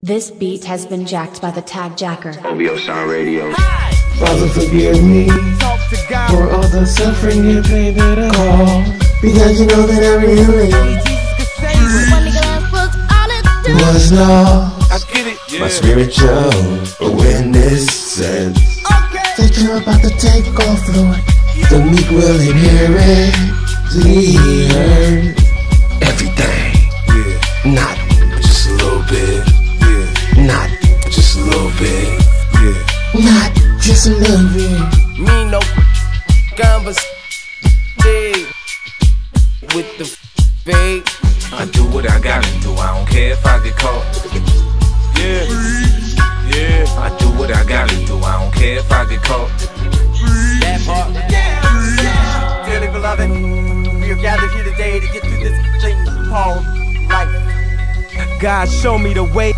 This beat has been jacked by the tag jacker. OVO Sound Radio. Father, forgive me for all the suffering and pain that I caused. Because you know that I really was lost. My spiritual awareness says that you're about to take off, Lord. The meek will inherit the earth. Not just a little bit. Me no conversation with the fake. I do what I gotta do. I don't care if I get caught. Yeah, yeah. I do what I gotta do. I don't care if I get caught. That part. Dearly beloved, we are gathered here today to get through this thing called life. God show me the way.